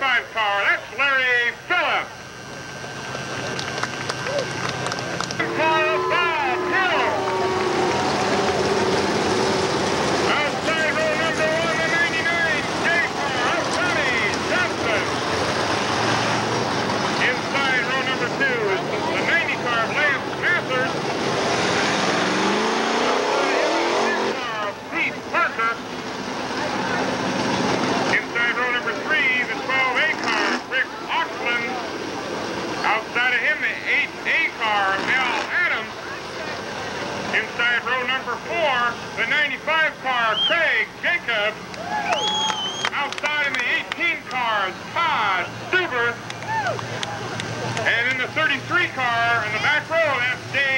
car. That's Larry number four, the 95 car, Craig Jacobs. Outside in the 18 cars, Todd Stuber. And in the 33 car, in the back row, that's Dave.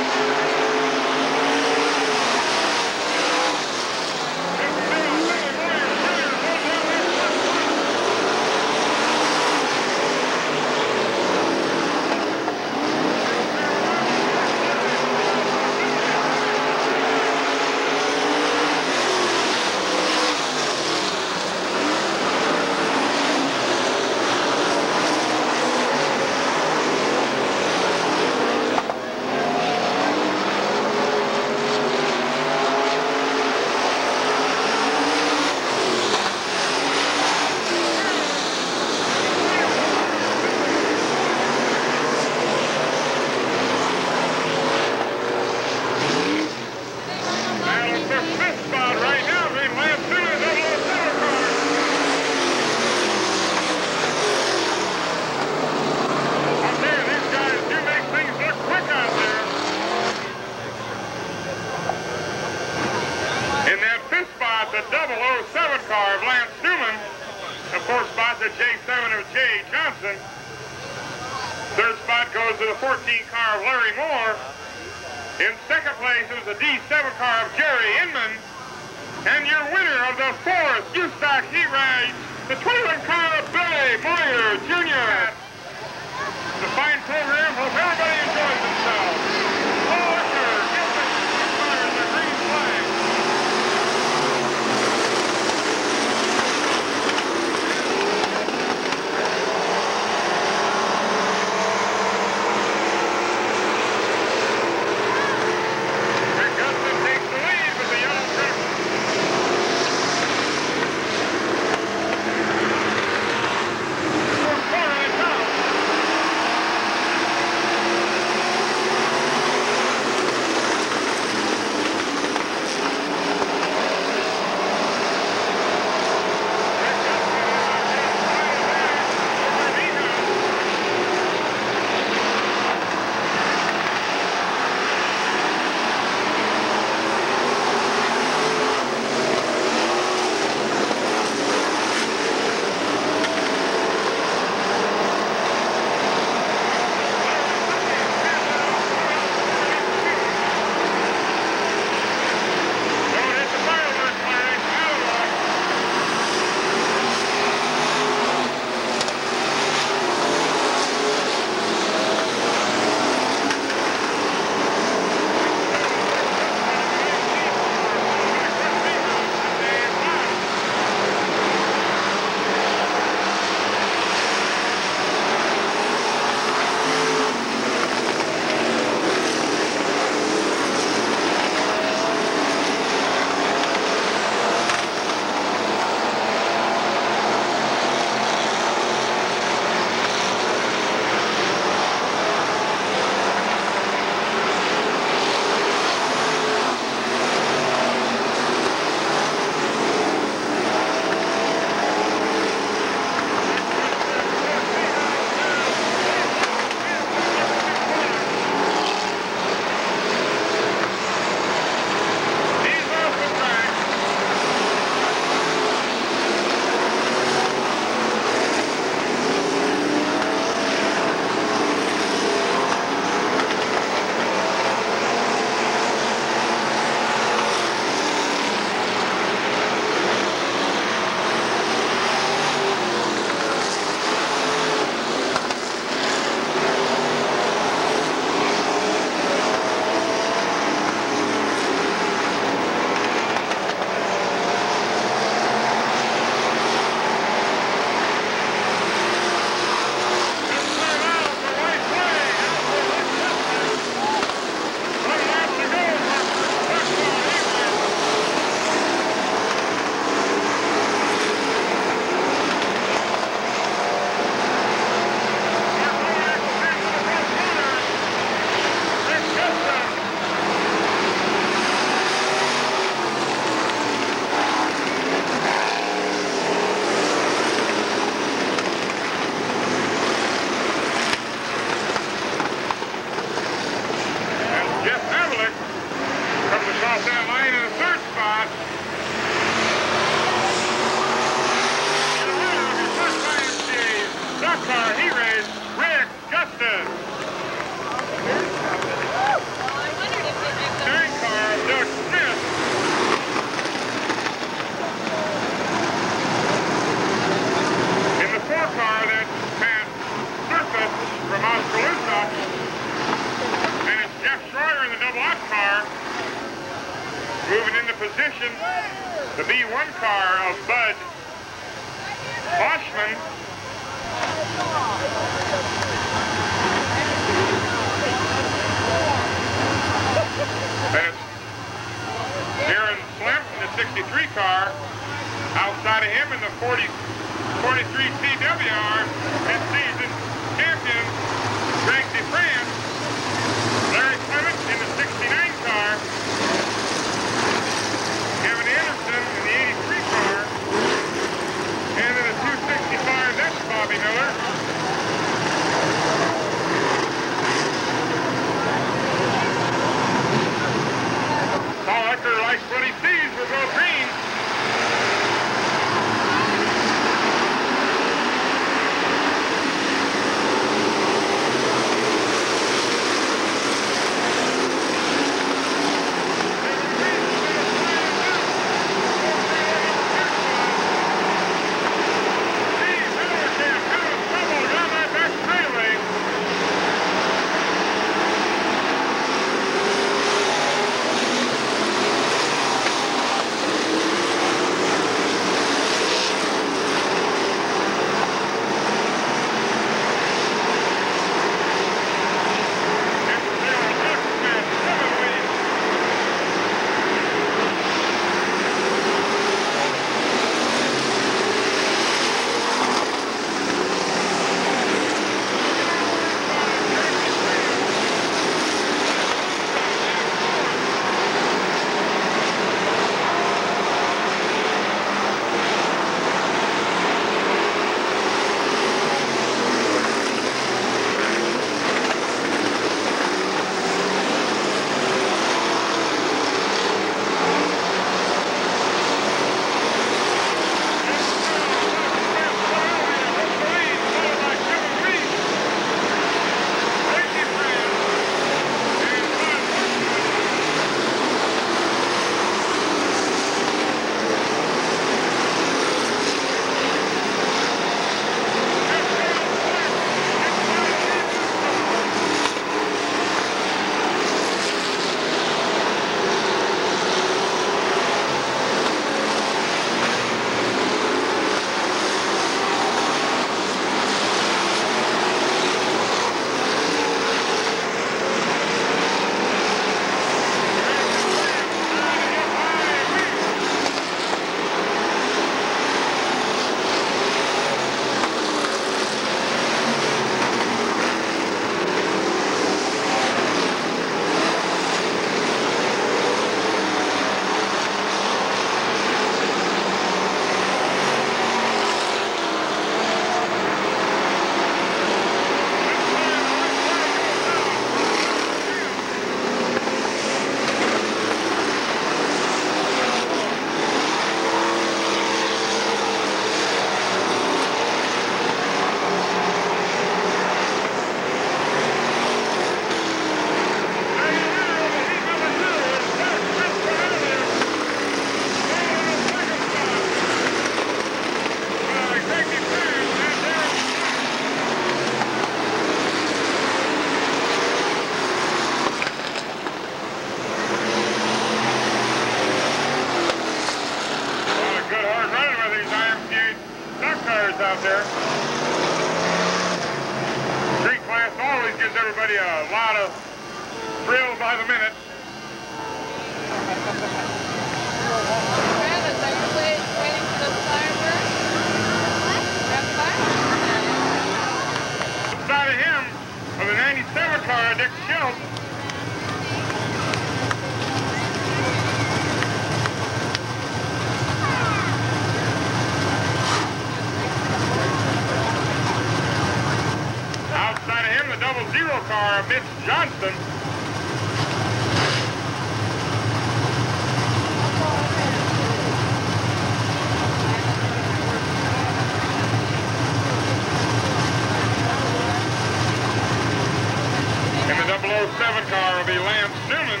Will be Lance Newman.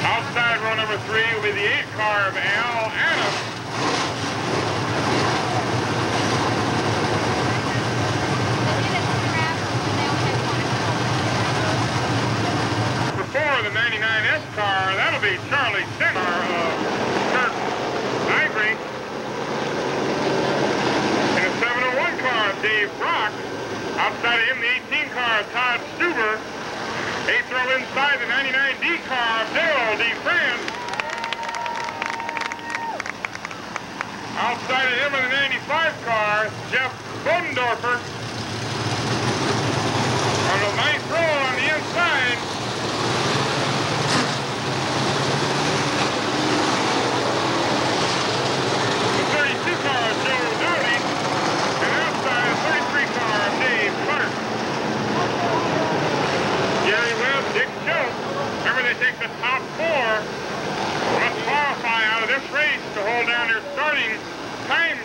Outside row number three will be the eight car of Al Adams. Number four, the 99S car, that'll be Charlie Sinner of Kurt Ivory. And the 701 car, Dave Brock. Outside of him, the 18 car, Todd Stuber. Eighth row inside, the 99D car, Daryl D. France. Outside of him in the 95 car, Jeff Bodendorfer. On the ninth row on the inside, the 32 car, Joe Downey. And outside, the 33 car, Dave Clark. Gary Webb, Dick Schultz. Remember, they take the top four. Must qualify out of this race to hold down their starting time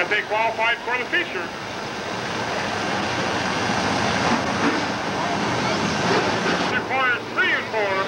as they qualified for the feature. The corners three and four.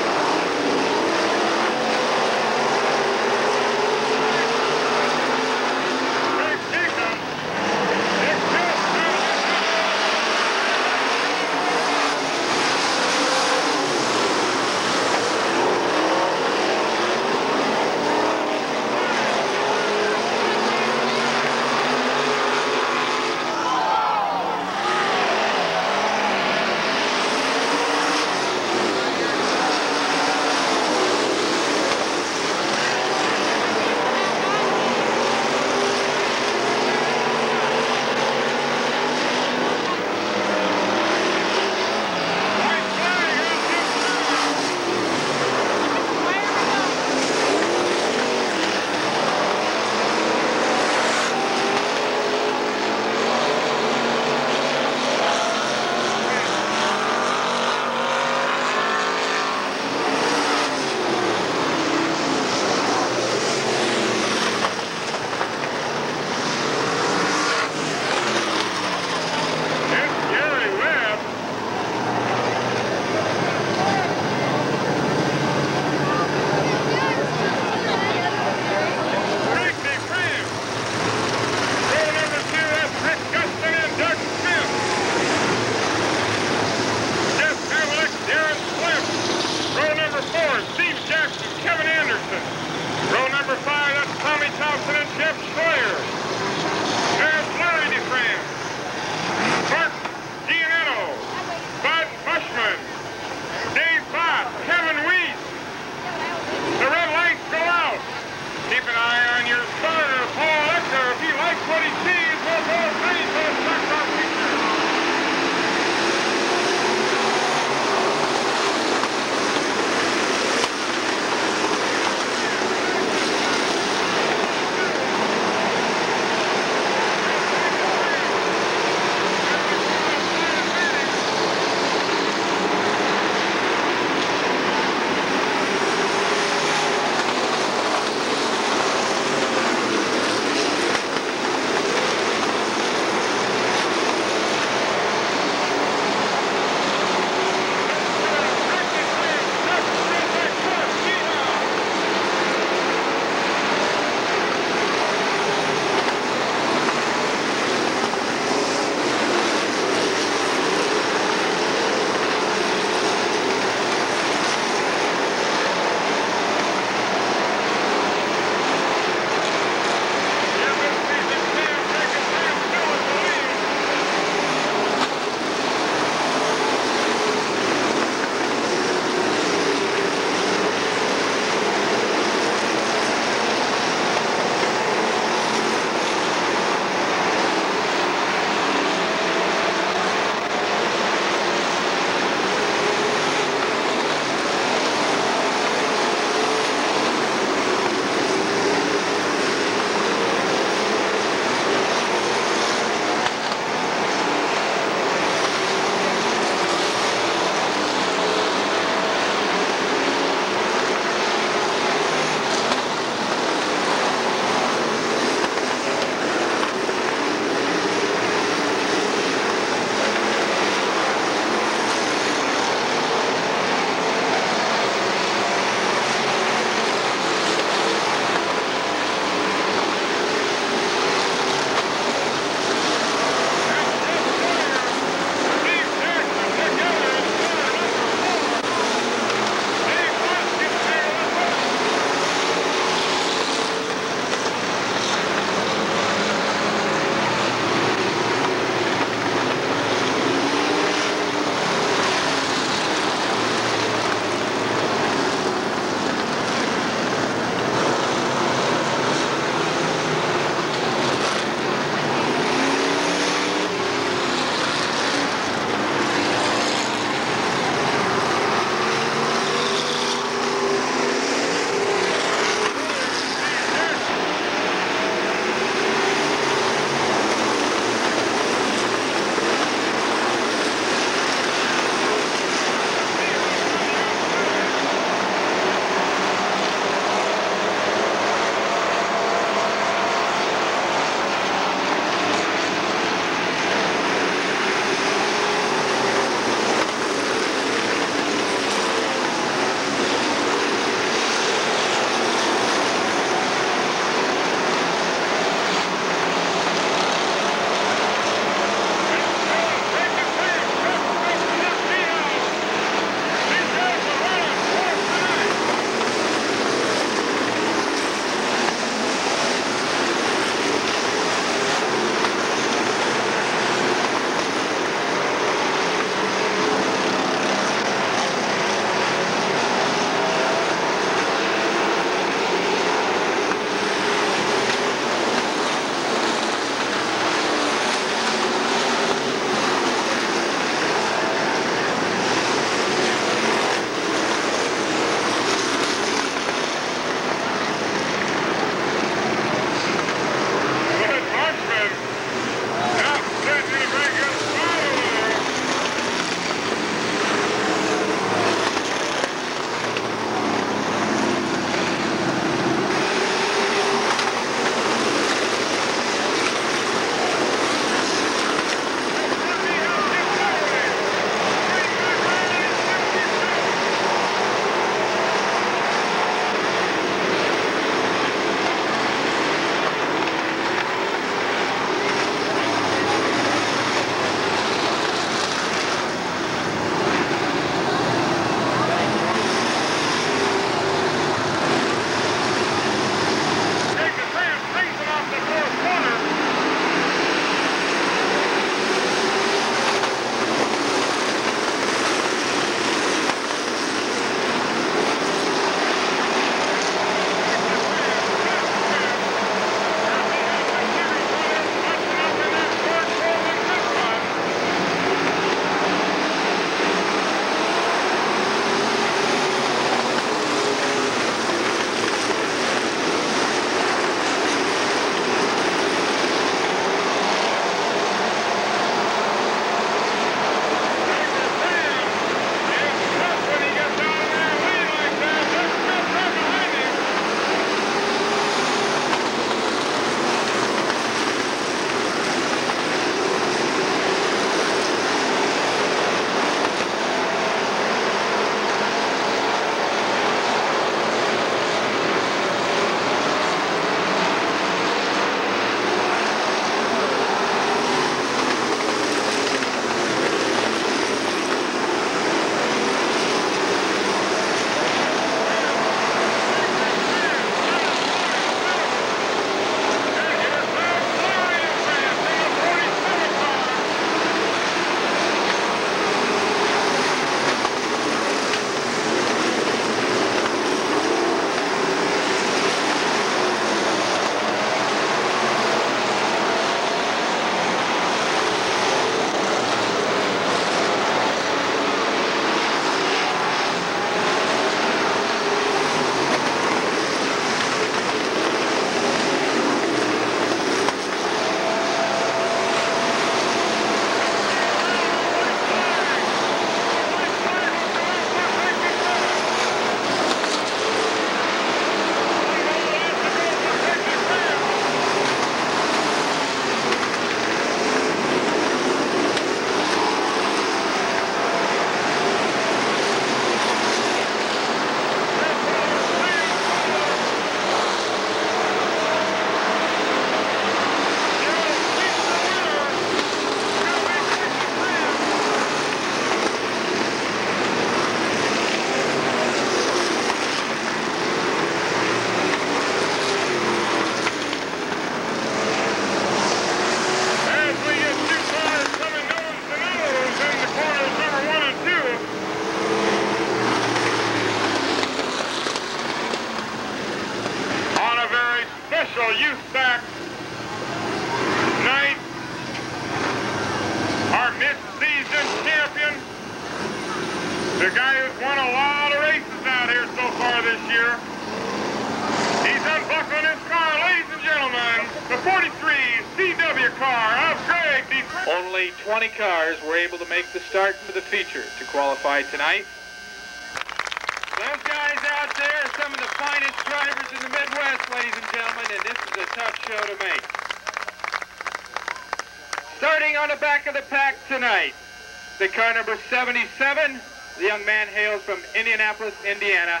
Car number 77. The young man hails from Indianapolis, Indiana,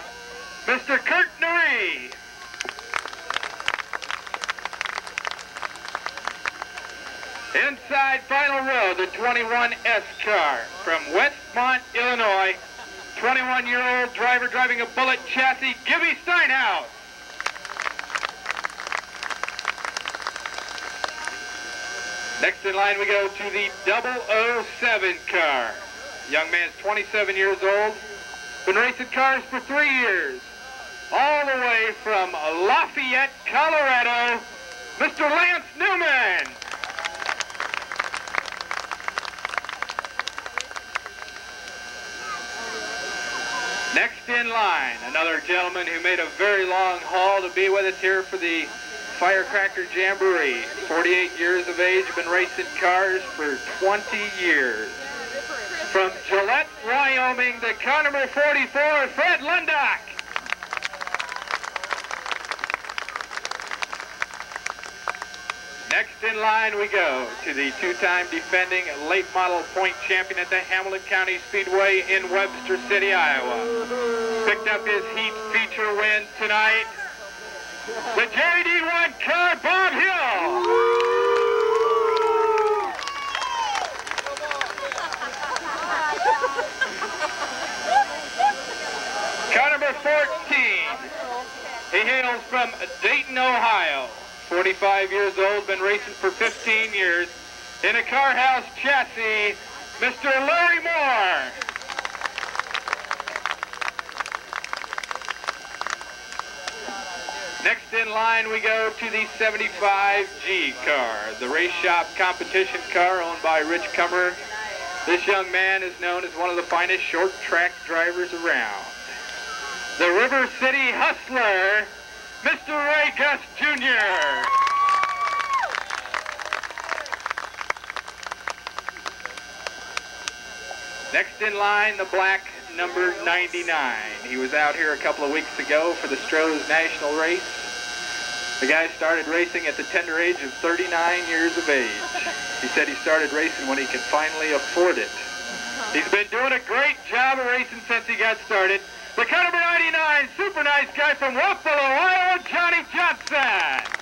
Mr. Kurt Nuri. Inside final row, the 21S car from Westmont, Illinois. 21-year-old driver driving a bullet chassis, Gibby Steinhaus. Next in line we go to the 007 car. Young man's 27 years old, been racing cars for three years. All the way from Lafayette, Colorado, Mr. Lance Newman. Next in line, another gentleman who made a very long haul to be with us here for the Firecracker Jamboree. 48 years of age, been racing cars for 20 years. From Gillette, Wyoming, the car number 44, Fred Lundock. Next in line we go to the two-time defending late model point champion at the Hamilton County Speedway in Webster City, Iowa. Picked up his heat feature win tonight. The JD1 car, Bob Hill. Car number 14. He hails from Dayton, Ohio. 45 years old, been racing for 15 years. In a car house chassis, Mr. Larry Moore. Next in line we go to the 75G car, the race shop competition car owned by Rich Cummer. This young man is known as one of the finest short track drivers around. The River City Hustler, Mr. Ray Guss Jr. Next in line, the black number 99. He was out here a couple of weeks ago for the Stroh's National Race. The guy started racing at the tender age of 39 years of age. He said he started racing when he could finally afford it. He's been doing a great job of racing since he got started. The number 99, super nice guy from Buffalo, Iowa, Johnny Johnson.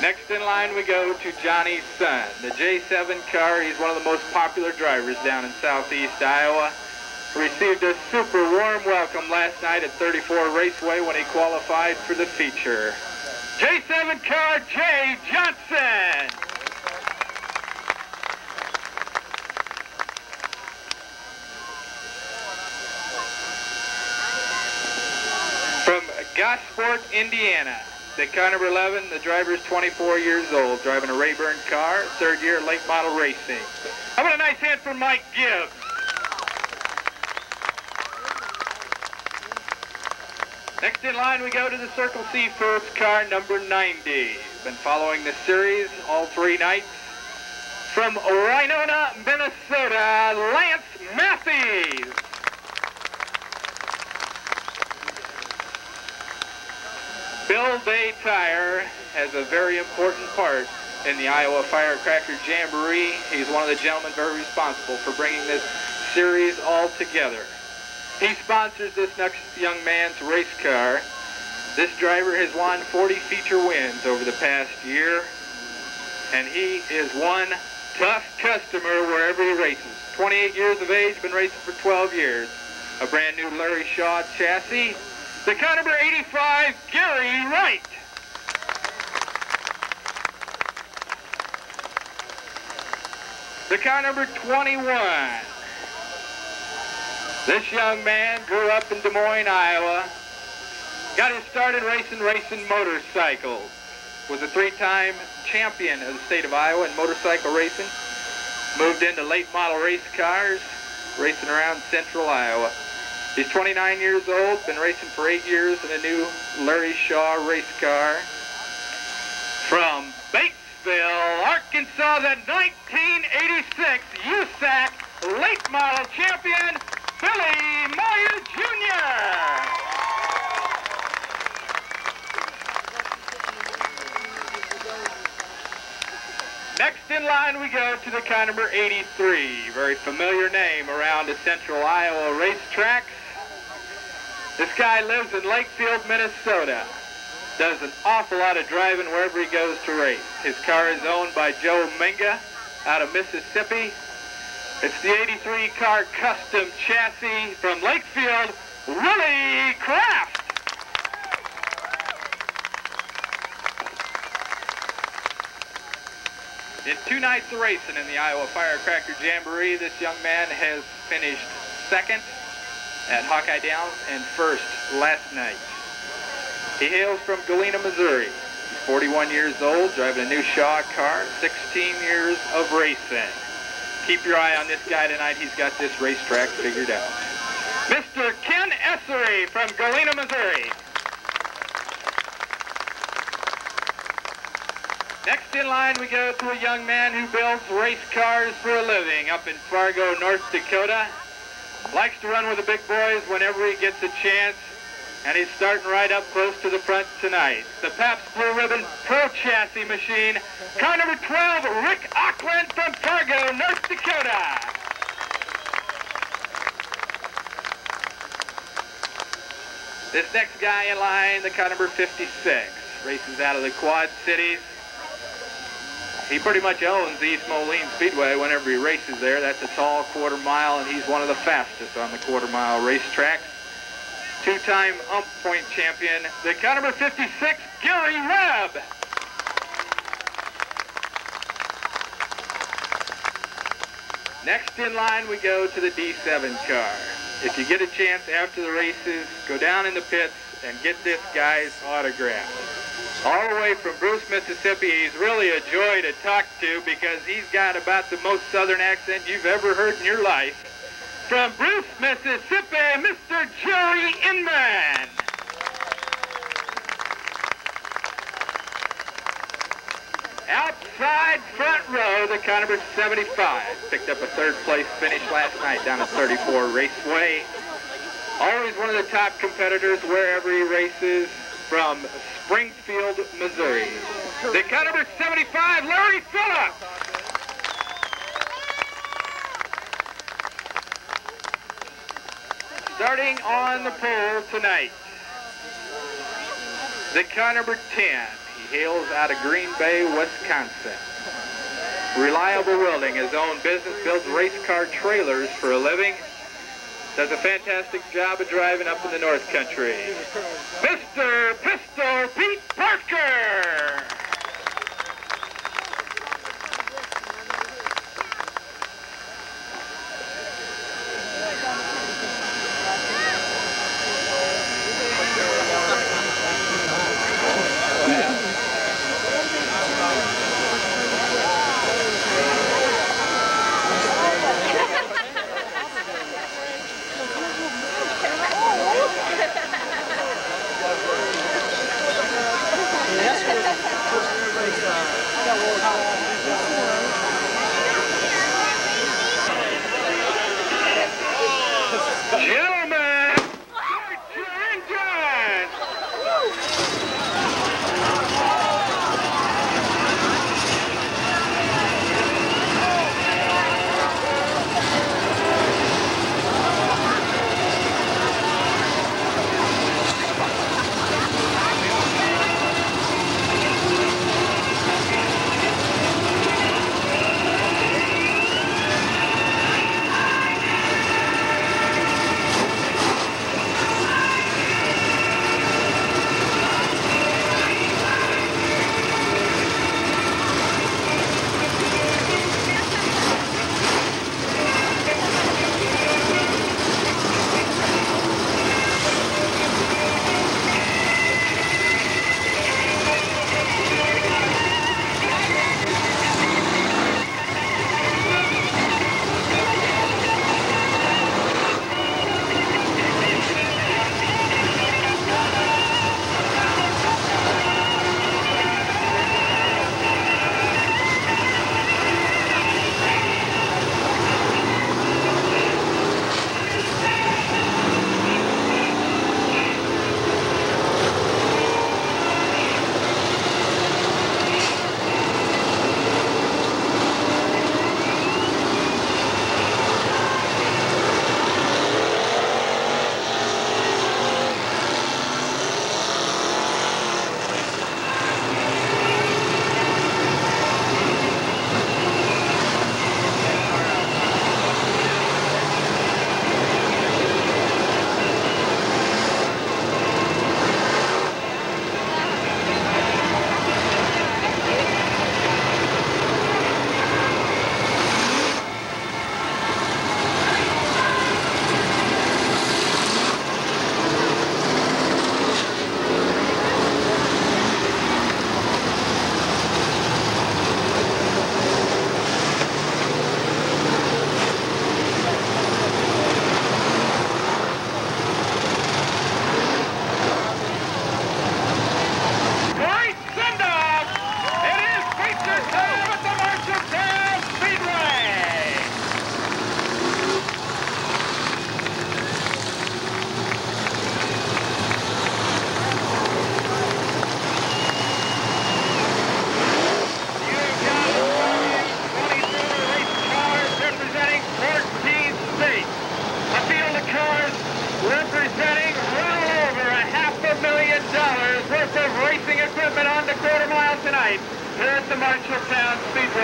Next in line we go to Johnny's son, the J7 car. He's one of the most popular drivers down in southeast Iowa. Received a super warm welcome last night at 34 Raceway when he qualified for the feature. J7 car, Jay Johnson. From Gosport, Indiana. The car number 11, the driver is 24 years old, driving a Rayburn car, third year late model racing. How about a nice hand for Mike Gibbs? Next in line, we go to the Circle C first car, number 90. Been following the series all three nights. From Winona, Minnesota, Lance Matthews. Bill Bay Tire has a very important part in the Iowa Firecracker Jamboree. He's one of the gentlemen very responsible for bringing this series all together. He sponsors this next young man's race car. This driver has won 40 feature wins over the past year, and he is one tough customer wherever he races. 28 years of age, been racing for 12 years. A brand new Larry Shaw chassis. The car number 85, Gary Wright. The car number 21. This young man grew up in Des Moines, Iowa. Got his start in racing, racing motorcycles. was a three-time champion of the state of Iowa in motorcycle racing. Moved into late model race cars, racing around central Iowa. He's 29 years old, been racing for eight years in a new Larry Shaw race car. From Batesville, Arkansas, the 1986 USAC late model champion, Billy Moyer Jr. Next in line we go to the car number 83, very familiar name around the central Iowa racetracks. This guy lives in Lakefield, Minnesota. Does an awful lot of driving wherever he goes to race. His car is owned by Joe Minga out of Mississippi. It's the 83 car custom chassis from Lakefield, Willie Kraft. In two nights of racing in the Iowa Firecracker Jamboree, this young man has finished second at Hawkeye Downs and first last night. He hails from Galena, Missouri. He's 41 years old, driving a new Shaw car, 16 years of racing. Keep your eye on this guy tonight. He's got this racetrack figured out. Mr. Ken Essary from Galena, Missouri. Next in line, we go to a young man who builds race cars for a living up in Fargo, North Dakota. Likes to run with the big boys whenever he gets a chance, and he's starting right up close to the front tonight. The Pabst Blue Ribbon Pro Chassis Machine, car number 12, Rick Aukland from Fargo, North Dakota. This next guy in line, the car number 56, races out of the Quad Cities. He pretty much owns East Moline Speedway whenever he races there. That's a tall quarter mile, and he's one of the fastest on the quarter mile racetracks. Two-time ump point champion, the car number 56, Gary Webb. Next in line, we go to the D7 car. If you get a chance after the races, go down in the pits and get this guy's autograph. All the way from Bruce, Mississippi, he's really a joy to talk to because he's got about the most southern accent you've ever heard in your life. From Bruce, Mississippi, Mr. Jerry Inman. Outside front row, the car number 75. Picked up a third place finish last night down at 34 Raceway. Always one of the top competitors wherever he races from Springfield, Missouri. The car number 75, Larry Phillips. Starting on the pole tonight, the car number 10. He hails out of Green Bay, Wisconsin. Reliable Welding, his own business, builds race car trailers for a living. Does a fantastic job of driving up in the North Country. Mr. Pistol Pete Parker.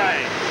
Run